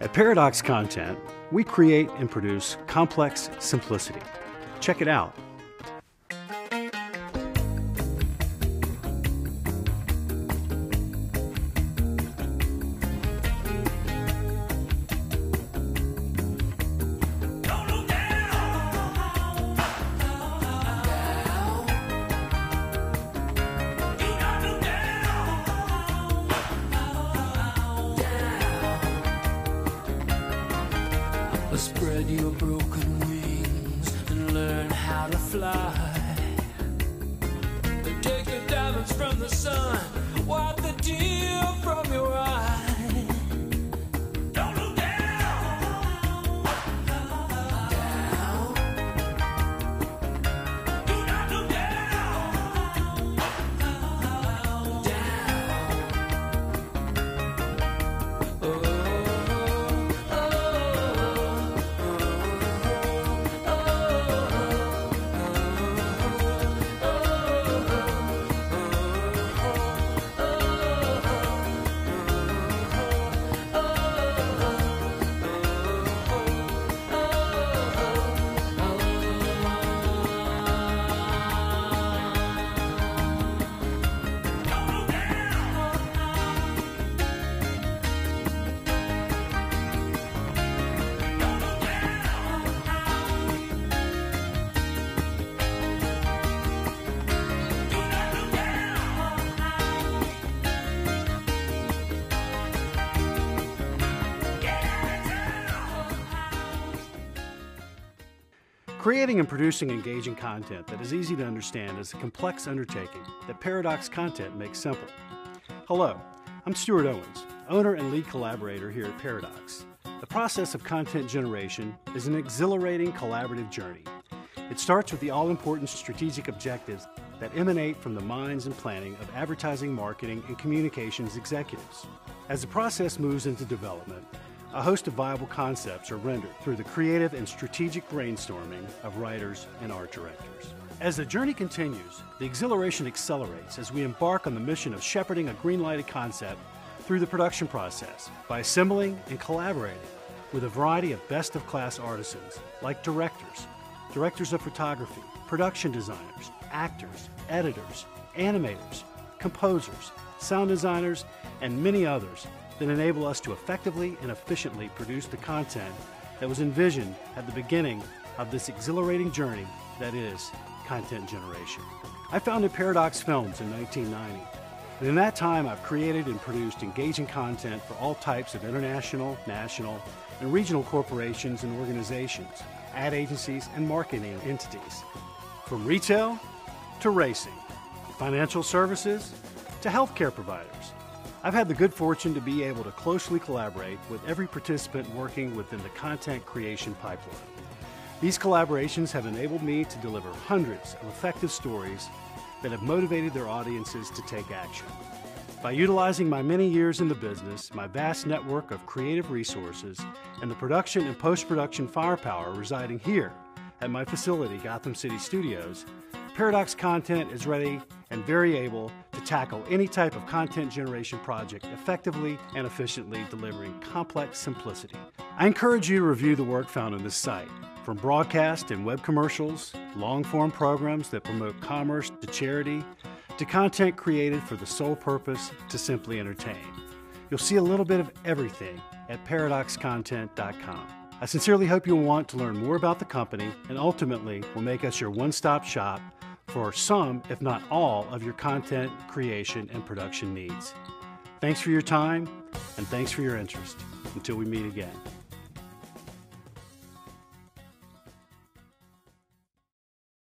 At Paradox Content, we create and produce complex simplicity. Check it out. Spread your broken wings and learn how to fly. Take your diamonds from the sun, Creating and producing engaging content that is easy to understand is a complex undertaking that Paradox Content makes simple. Hello, I'm Stuart Owens, owner and lead collaborator here at Paradox. The process of content generation is an exhilarating collaborative journey. It starts with the all important strategic objectives that emanate from the minds and planning of advertising, marketing, and communications executives. As the process moves into development, a host of viable concepts are rendered through the creative and strategic brainstorming of writers and art directors. As the journey continues, the exhilaration accelerates as we embark on the mission of shepherding a green-lighted concept through the production process by assembling and collaborating with a variety of best-of-class artisans like directors, directors of photography, production designers, actors, editors, animators, composers, sound designers, and many others that enable us to effectively and efficiently produce the content that was envisioned at the beginning of this exhilarating journey that is content generation. I founded Paradox Films in 1990, and in that time I've created and produced engaging content for all types of international, national, and regional corporations and organizations, ad agencies, and marketing entities. From retail to racing, financial services to healthcare providers. I've had the good fortune to be able to closely collaborate with every participant working within the content creation pipeline. These collaborations have enabled me to deliver hundreds of effective stories that have motivated their audiences to take action. By utilizing my many years in the business, my vast network of creative resources, and the production and post production firepower residing here at my facility, Gotham City Studios, Paradox Content is ready and very able to tackle any type of content generation project effectively and efficiently delivering complex simplicity. I encourage you to review the work found on this site, from broadcast and web commercials, long form programs that promote commerce to charity, to content created for the sole purpose to simply entertain. You'll see a little bit of everything at paradoxcontent.com. I sincerely hope you'll want to learn more about the company and ultimately will make us your one stop shop for some, if not all, of your content creation and production needs. Thanks for your time and thanks for your interest. Until we meet again.